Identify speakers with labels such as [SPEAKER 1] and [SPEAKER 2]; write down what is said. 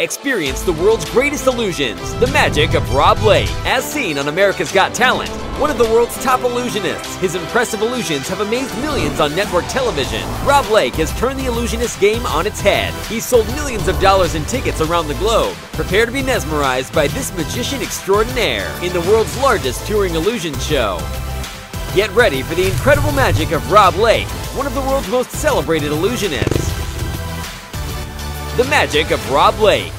[SPEAKER 1] Experience the world's greatest illusions, the magic of Rob Lake, as seen on America's Got Talent. One of the world's top illusionists, his impressive illusions have amazed millions on network television. Rob Lake has turned the illusionist game on its head. He's sold millions of dollars in tickets around the globe. Prepare to be mesmerized by this magician extraordinaire in the world's largest touring illusion show. Get ready for the incredible magic of Rob Lake, one of the world's most celebrated illusionists. The magic of Rob Lake.